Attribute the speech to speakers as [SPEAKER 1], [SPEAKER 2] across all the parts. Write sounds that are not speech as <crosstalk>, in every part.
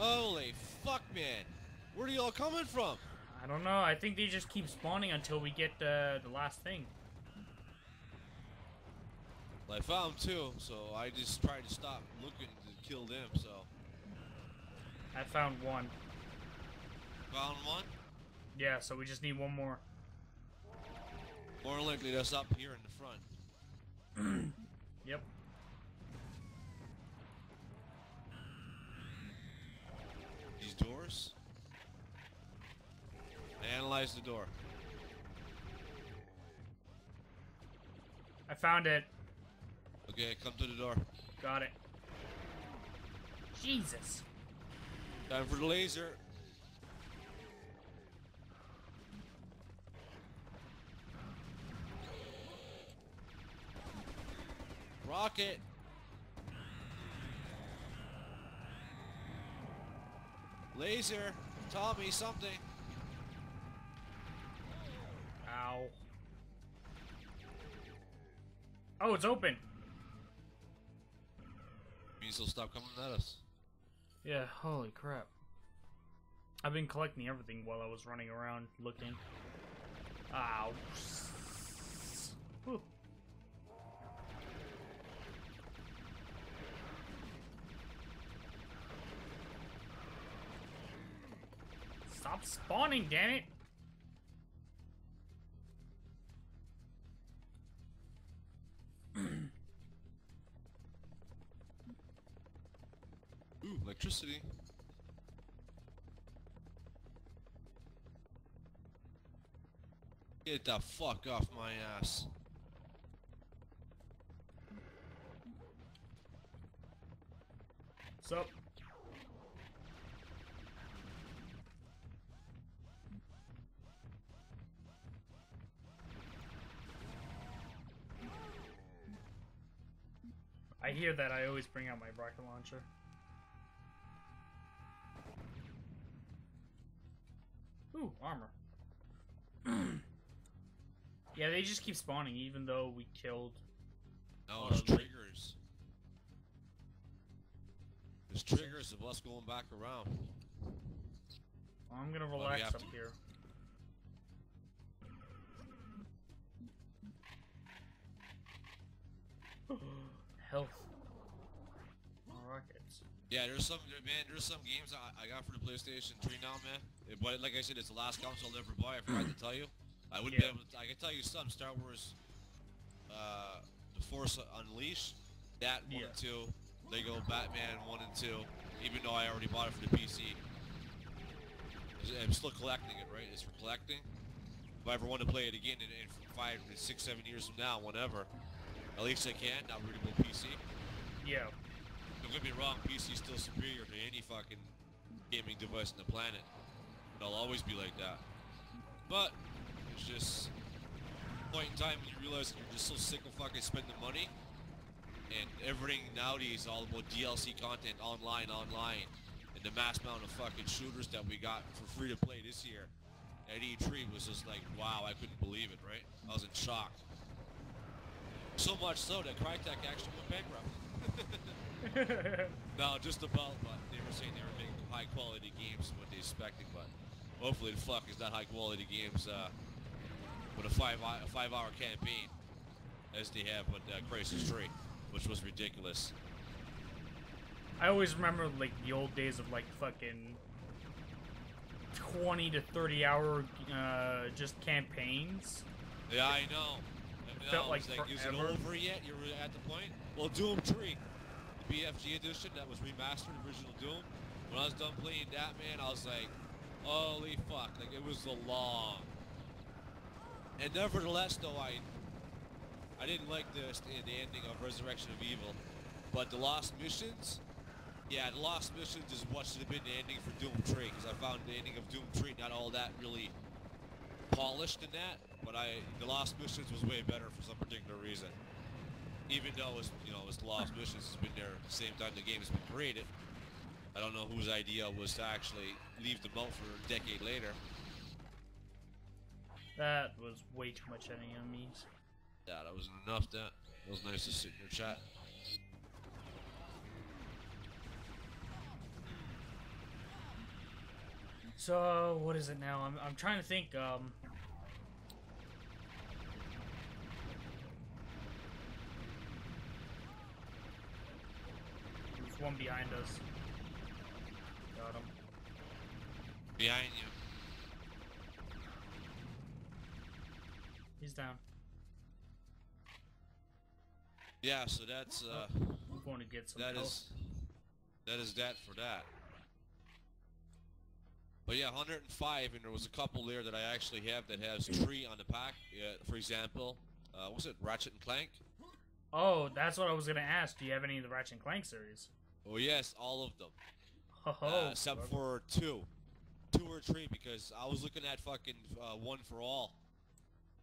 [SPEAKER 1] Holy fuck, man. Where are you all coming from?
[SPEAKER 2] I don't know. I think they just keep spawning until we get uh, the last thing.
[SPEAKER 1] Well, I found two, so I just tried to stop looking to kill them, so.
[SPEAKER 2] I found one.
[SPEAKER 1] Found one?
[SPEAKER 2] Yeah, so we just need one more.
[SPEAKER 1] More likely that's up here in the front. <clears throat>
[SPEAKER 2] Yep.
[SPEAKER 1] The door.
[SPEAKER 2] I found it.
[SPEAKER 1] Okay, come to the door.
[SPEAKER 2] Got it. Jesus.
[SPEAKER 1] Time for the laser. Rocket. Laser. Tommy, something.
[SPEAKER 2] Oh, it's open.
[SPEAKER 1] Means he'll stop coming at us.
[SPEAKER 2] Yeah, holy crap. I've been collecting everything while I was running around looking. Ow. Whew. Stop spawning, damn it!
[SPEAKER 1] Get the fuck off my ass.
[SPEAKER 2] What's up? I hear that I always bring out my rocket launcher. Ooh, armor. <clears throat> yeah, they just keep spawning even though we killed.
[SPEAKER 1] No,
[SPEAKER 2] Uh,
[SPEAKER 1] it's triggers. There's triggers of us going back around.
[SPEAKER 2] I'm gonna relax up
[SPEAKER 1] to-
[SPEAKER 2] here. <gasps> Health.
[SPEAKER 1] Yeah, there's some there- man. There's some games I, I got for the PlayStation 3 now, man. It- but like I said, it's the last console I'll ever buy. I forgot to tell you. I wouldn't
[SPEAKER 2] Yeah.
[SPEAKER 1] be able to. I can tell you some Star Wars, uh, The Force Unleashed, that one
[SPEAKER 2] Yeah.
[SPEAKER 1] and two, Lego Batman one and two. Even though I already bought it for the PC, I'm still collecting it. Right, it's for collecting. If I ever want to play it again in, in five, six, seven years from now, whenever, at least I can. Not readable PC.
[SPEAKER 2] Yeah.
[SPEAKER 1] Don't get me wrong, PC is still superior to any fucking gaming device on the planet. It'll always be like that. But it's just point in time when you realize you're just so sick of fucking spending money, and everything nowadays is all about DLC content, online, online, and the mass amount of fucking shooters that we got for free to play this year at E3 was just like, wow, I couldn't believe it, right? I was in shock. So much so that Crytek actually went bankrupt. <laughs> No, just about, but they were saying they were making high quality games, what they expected, but hopefully the fuck is not high quality games uh, with a five a five hour campaign as they have with uh, Crysis 3, which was ridiculous.
[SPEAKER 2] I always remember like the old days of like fucking 20 to 30 hour uh, just campaigns.
[SPEAKER 1] Yeah, I know. I
[SPEAKER 2] felt like
[SPEAKER 1] like, is it over yet? You're at the point? Well, Doom 3, the BFG edition that was remastered, original Doom. When I was done playing that, man, I was like, holy fuck. Like, it was so long. And nevertheless, though, I I didn't like the, the ending of Resurrection of Evil. But the Lost Missions, yeah, the Lost Missions is what should have been the ending for Doom 3, because I found the ending of Doom 3 not all that really polished in that, but I the Lost Missions was way better for some particular reason. Even though it's you know it's the Lost Missions has been there at the same time the game has been created. I don't know whose idea was to actually leave the out for a decade later.
[SPEAKER 2] That was way too much enemies.
[SPEAKER 1] Yeah, that was enough. That it was nice to sit in your chat.
[SPEAKER 2] So what is it now? I'm I'm trying to think. Um, there's one behind us. Got him.
[SPEAKER 1] Behind you.
[SPEAKER 2] He's down.
[SPEAKER 1] Yeah, so that's uh,
[SPEAKER 2] I'm going to get some.
[SPEAKER 1] that
[SPEAKER 2] health.
[SPEAKER 1] is that is that for that. But yeah, 105, and there was a couple there that I actually have that has tree on the pack. Yeah, for example, uh, what's it, Ratchet and Clank?
[SPEAKER 2] Oh, that's what I was gonna ask. Do you have any of the Ratchet and Clank series?
[SPEAKER 1] Oh yes, all of them.
[SPEAKER 2] Oh,
[SPEAKER 1] uh, except for two, two or three, because I was looking at fucking uh, one for all,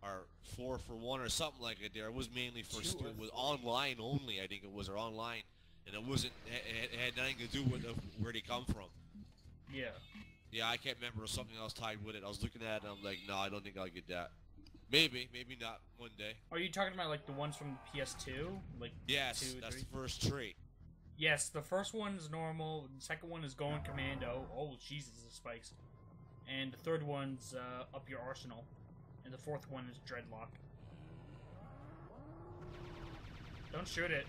[SPEAKER 1] or four for one, or something like it. There, it was mainly for stu- was online only. I think it was or online, and it wasn't. It, had nothing to do with the, where they come from.
[SPEAKER 2] yeah.
[SPEAKER 1] Yeah, I can't remember. Something else tied with it. I was looking at it, and I'm like, no, I don't think I'll get that. Maybe, maybe not one day.
[SPEAKER 2] Are you talking about like the ones from PS2? Like
[SPEAKER 1] Yes,
[SPEAKER 2] two,
[SPEAKER 1] that's
[SPEAKER 2] three?
[SPEAKER 1] the first tree.
[SPEAKER 2] Yes, the first one is normal. The second one is going commando. Oh Jesus, the spikes. And the third one's uh, up your arsenal, and the fourth one is Deadlock. Don't shoot it.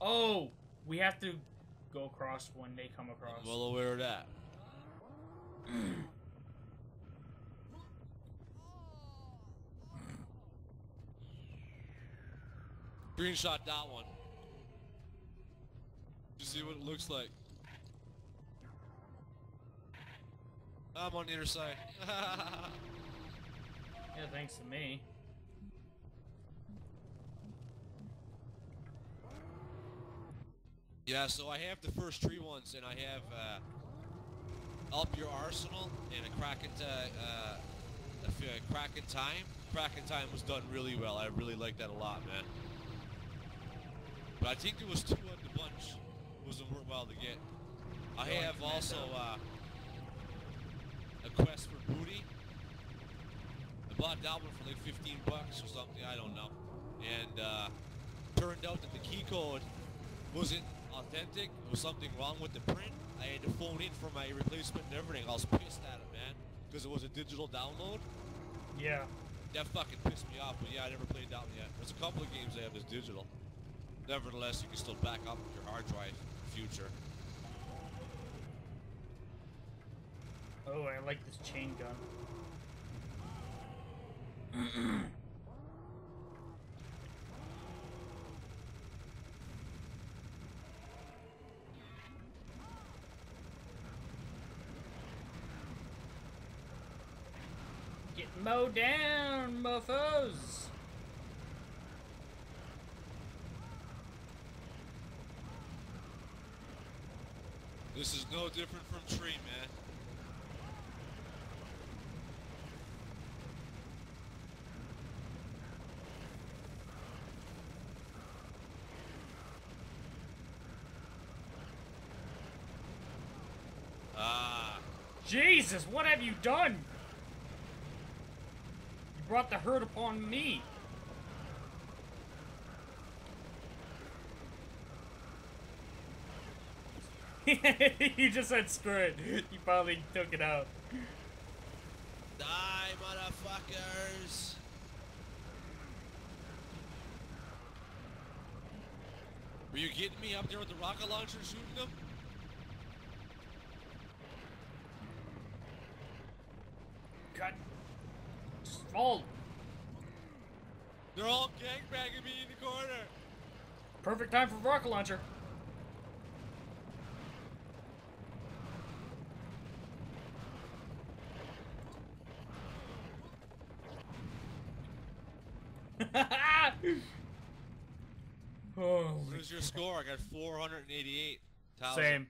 [SPEAKER 2] Oh, we have to go across when they come across.
[SPEAKER 1] Well aware of <clears throat> Screenshot that one. You see what it looks like. I'm on the other side. <laughs>
[SPEAKER 2] yeah, thanks to me.
[SPEAKER 1] yeah, so I have the first three ones, and I have uh, Up Your Arsenal and a Crack in, uh, uh, a f- uh, Crack in Time. Crack in Time was done really well. I really like that a lot, man. But I think there was two on the bunch. Wasn't worthwhile to get. I
[SPEAKER 2] Going
[SPEAKER 1] have also uh, a quest for booty. I bought that one for like 15 bucks or something. I don't know. And uh, turned out that the key code wasn't authentic. There was something wrong with the print. I had to phone in for my replacement and everything. I was pissed at it, man, because it was a digital download.
[SPEAKER 2] Yeah.
[SPEAKER 1] That fucking pissed me off. But yeah, I never played that one yet. There's a couple of games I have that's digital. Nevertheless, you can still back up your hard drive future.
[SPEAKER 2] Oh, I like this chain gun. Get mowed down, mofos!
[SPEAKER 1] This is no different from Tree, man. Ah,
[SPEAKER 2] Jesus, what have you done? You brought the hurt upon me. <laughs> you just said screw it. You probably took it out.
[SPEAKER 1] die, motherfuckers! Were you getting me up there with the rocket launcher shooting them?
[SPEAKER 2] God. Just fall.
[SPEAKER 1] They're all gangbanging me in the corner.
[SPEAKER 2] Perfect time for rocket launcher. <sighs> oh,
[SPEAKER 1] What's your score? I got 488,000.
[SPEAKER 2] same.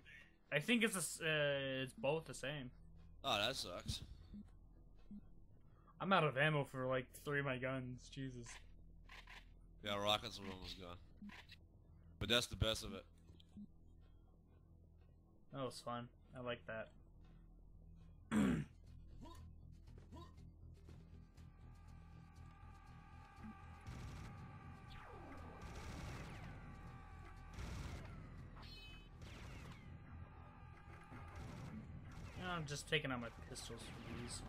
[SPEAKER 2] I think it's a uh, it's both the same.
[SPEAKER 1] Oh, that sucks.
[SPEAKER 2] I'm out of ammo for like three of my guns. Jesus.
[SPEAKER 1] Yeah, rockets are almost gone. But that's the best of it.
[SPEAKER 2] That was fun. I like that. I'm just taking out my pistols for these.